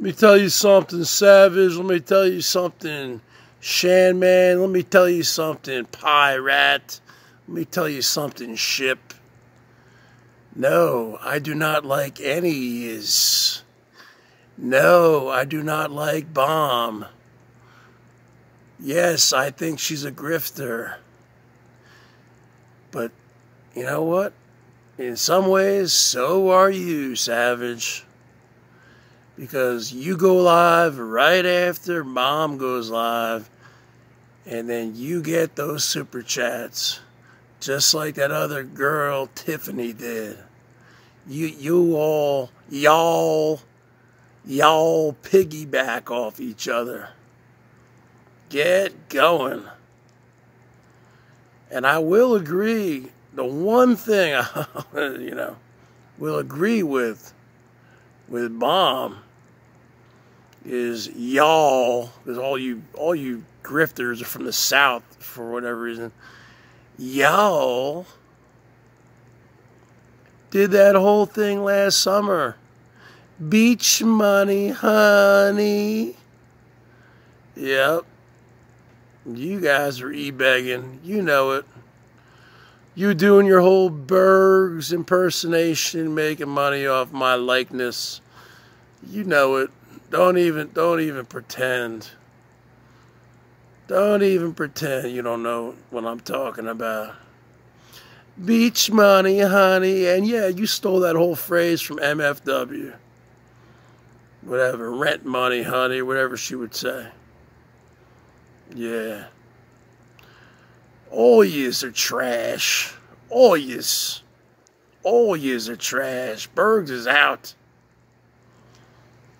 Let me tell you something, Savage. Let me tell you something, Shanman. Let me tell you something, Pirate. Let me tell you something, Ship. No, I do not like any is. No, I do not like Bomb. Yes, I think she's a grifter. But you know what? In some ways, so are you, Savage. Because you go live right after Mom goes live, and then you get those super chats, just like that other girl Tiffany did. You, you all, y'all, y'all piggyback off each other. Get going. And I will agree, the one thing, I, you know, will agree with, with Bomb is y'all, because all you, all you grifters are from the South for whatever reason. Y'all did that whole thing last summer. Beach money, honey. Yep. You guys are e-begging. You know it. You doing your whole Bergs impersonation, making money off my likeness. You know it. Don't even don't even pretend. Don't even pretend you don't know what I'm talking about. Beach money, honey. And yeah, you stole that whole phrase from MFW. Whatever, rent money, honey, whatever she would say. Yeah. All yous are trash. All yous. All yous are trash. Bergs is out.